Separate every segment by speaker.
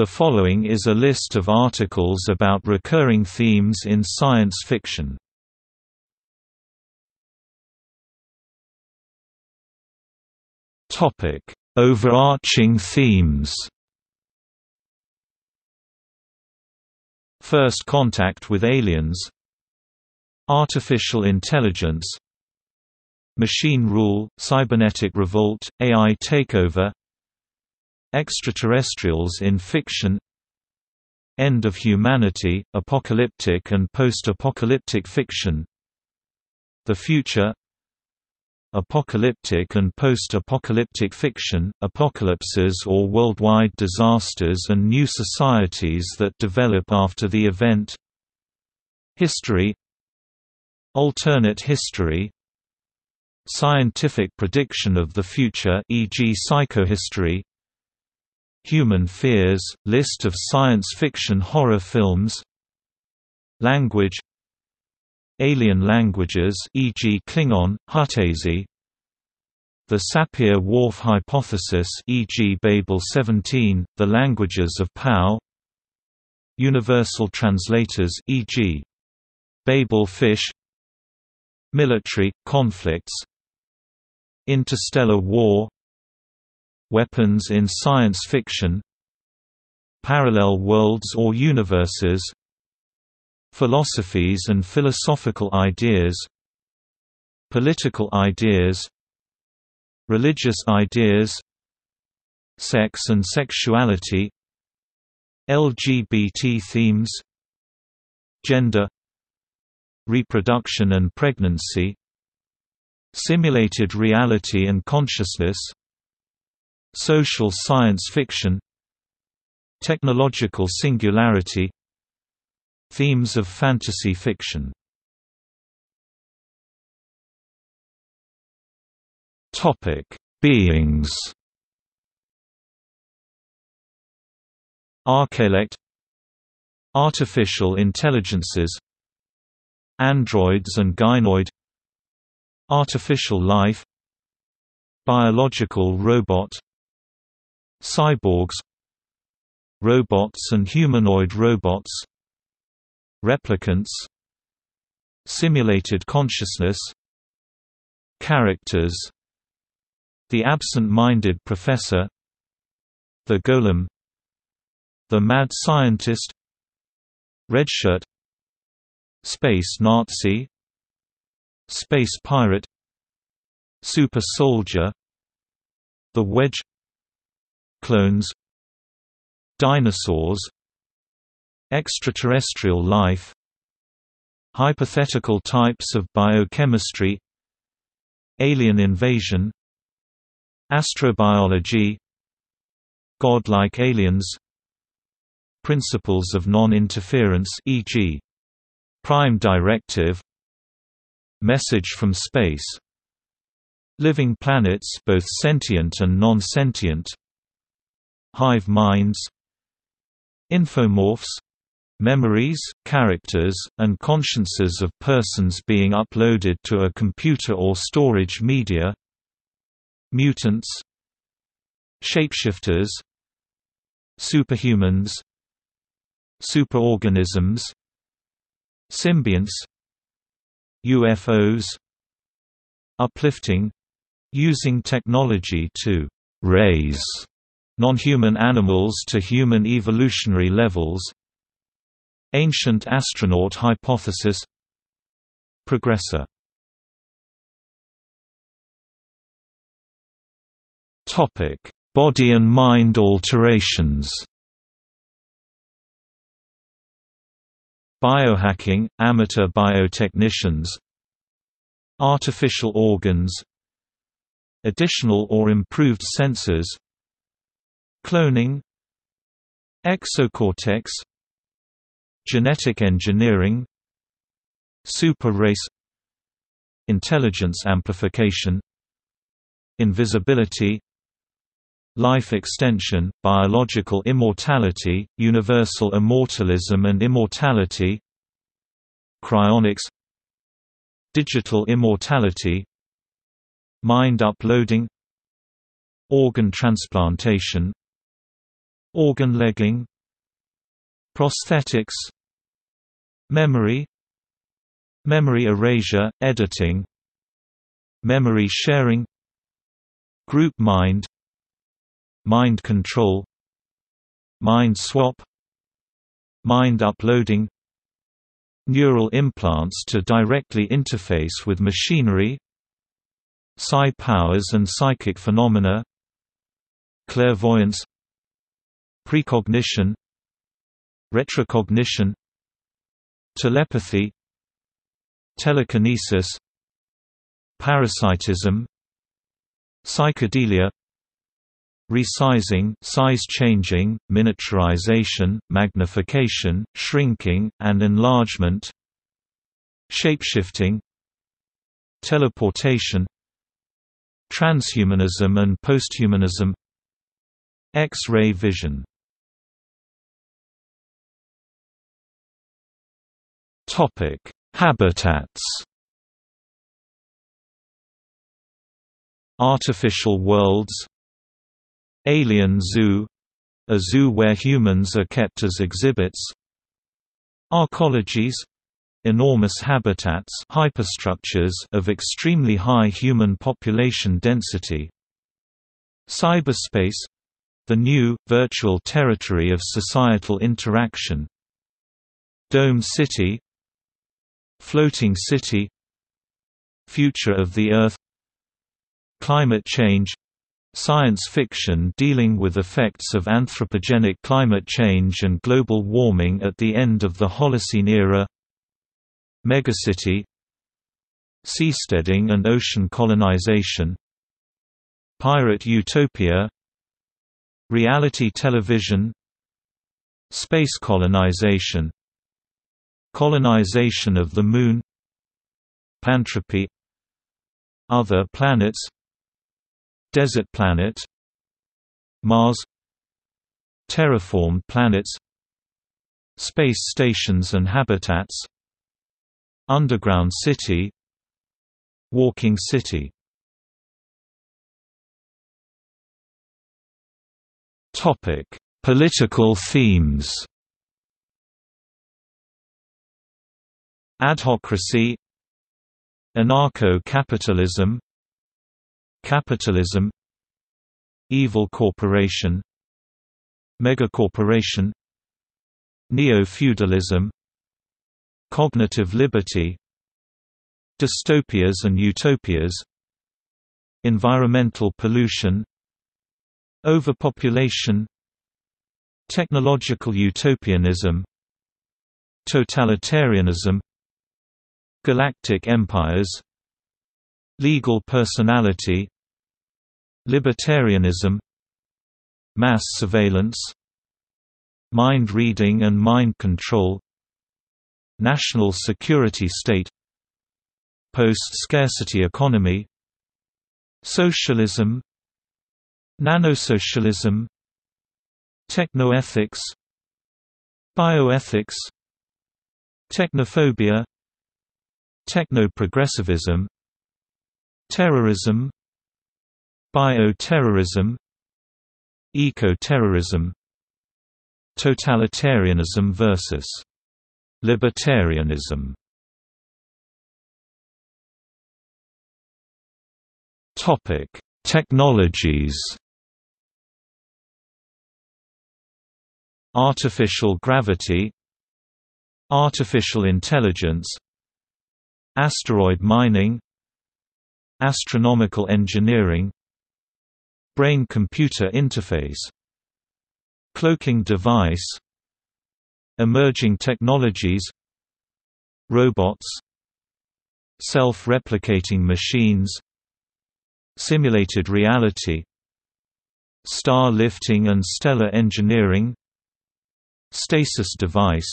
Speaker 1: The following is a list of articles about recurring themes in science fiction. Topic: Overarching themes. First contact with aliens. Artificial intelligence. Machine rule, cybernetic revolt, AI takeover Extraterrestrials in fiction End of humanity, apocalyptic and post-apocalyptic fiction The future Apocalyptic and post-apocalyptic fiction, apocalypses or worldwide disasters and new societies that develop after the event History Alternate history Scientific prediction of the future e.g. psychohistory Human Fears – List of science fiction horror films Language Alien languages e.g. Klingon, Huttese The Sapir-Whorf hypothesis e.g. Babel 17, The languages of Pao Universal translators e.g. Babel Fish Military, conflicts Interstellar war Weapons in science fiction Parallel worlds or universes Philosophies and philosophical ideas Political ideas Religious ideas Sex and sexuality LGBT themes Gender Reproduction and pregnancy Simulated reality and consciousness Social science fiction Technological singularity Themes of fantasy fiction Topic: Beings. Archailect Artificial intelligences Androids and gynoid Artificial life Biological robot Cyborgs Robots and humanoid robots Replicants Simulated consciousness Characters The Absent-Minded Professor The Golem The Mad Scientist Redshirt Space Nazi Space Pirate Super Soldier The Wedge Clones Dinosaurs Extraterrestrial life Hypothetical types of biochemistry Alien invasion Astrobiology Godlike aliens Principles of non-interference e.g. Prime Directive Message from space Living planets both sentient and non-sentient hive minds infomorphs memories, characters, and consciences of persons being uploaded to a computer or storage media mutants shapeshifters superhumans superorganisms symbionts UFOs uplifting using technology to raise non-human animals to human evolutionary levels. Ancient astronaut hypothesis. Progressor. Body and mind alterations. Biohacking, amateur biotechnicians. Artificial organs. Additional or improved sensors Cloning Exocortex Genetic engineering Super race Intelligence amplification Invisibility Life extension, biological immortality, universal immortalism and immortality Cryonics Digital immortality Mind uploading Organ transplantation organlegging prosthetics memory memory erasure, editing memory sharing group mind mind control mind swap mind uploading neural implants to directly interface with machinery psi powers and psychic phenomena clairvoyance precognition retrocognition telepathy telekinesis parasitism psychedelia resizing size changing, miniaturization, magnification, shrinking, and enlargement shapeshifting teleportation transhumanism and posthumanism X-ray vision Topic: Habitats. Artificial worlds. Alien zoo, a zoo where humans are kept as exhibits. Arcologies, enormous habitats hyperstructures of extremely high human population density. Cyberspace the new, virtual territory of societal interaction. Dome City Floating City Future of the Earth Climate change Science fiction dealing with effects of anthropogenic climate change and global warming at the end of the Holocene era Megacity Seasteading and ocean colonization Pirate utopia Reality television Space colonization Colonization of the Moon Pantropy Other planets Desert planet Mars Terraformed planets Space stations and habitats Underground city Walking city. Political themes Adhocracy. Anarcho-capitalism. Capitalism. Evil corporation. Megacorporation. Neo-feudalism. Cognitive liberty. Dystopias and utopias. Environmental pollution. Overpopulation. Technological utopianism. Totalitarianism Galactic empires Legal personality Libertarianism Mass surveillance Mind reading and mind control National security state Post-scarcity economy Socialism Nanosocialism Technoethics Bioethics Technophobia Techno-progressivism Terrorism Bioterrorism Eco-terrorism Totalitarianism versus Libertarianism Topic: Technologies. Artificial gravity Artificial intelligence Asteroid mining Astronomical engineering Brain-computer interface Cloaking device Emerging technologies Robots Self-replicating machines Simulated reality Star lifting and stellar engineering Stasis device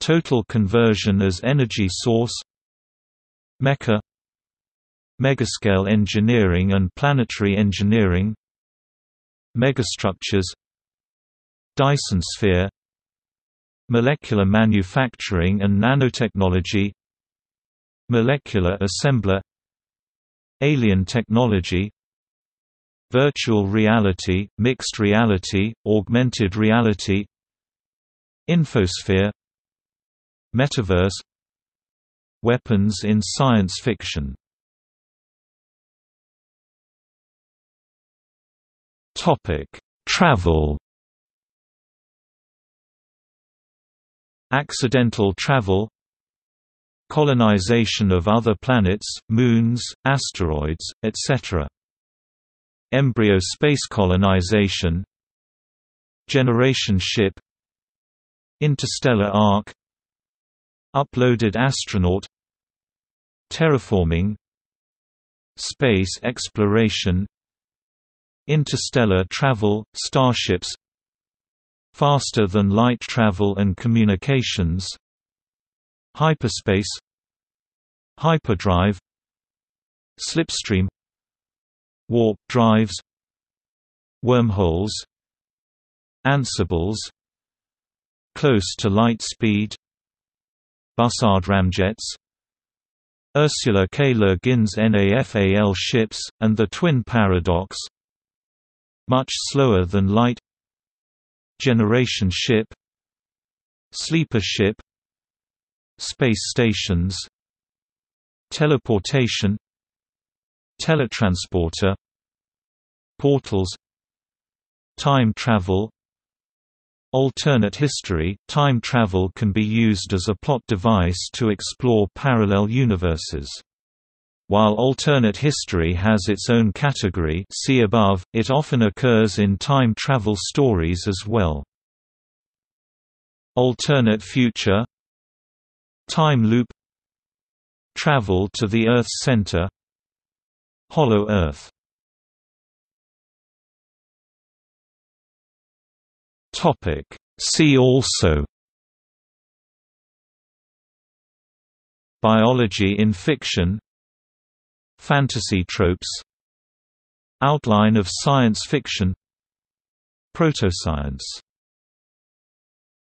Speaker 1: Total conversion as energy source Mecha Megascale engineering and planetary engineering Megastructures Dyson sphere Molecular manufacturing and nanotechnology Molecular assembler Alien technology virtual reality, mixed reality, augmented reality Infosphere Metaverse Weapons in science fiction. Topic Travel. Accidental travel. Colonization of other planets, moons, asteroids, etc. Embryo space colonization. Generation ship. Interstellar ark Uploaded astronaut Terraforming Space exploration Interstellar travel, starships Faster than light travel and communications Hyperspace Hyperdrive Slipstream Warp drives Wormholes Ansibles Close to light speed Bussard ramjets Ursula K. Le Guin's NAFAL ships, and the Twin Paradox Much slower than light Generation ship Sleeper ship Space stations Teleportation Teletransporter Portals Time travel Alternate history – Time travel can be used as a plot device to explore parallel universes. While alternate history has its own category see above, it often occurs in time travel stories as well. Alternate future Time loop Travel to the Earth's center Hollow Earth Topic. See also. Biology in fiction. Fantasy tropes. Outline of science fiction. Protoscience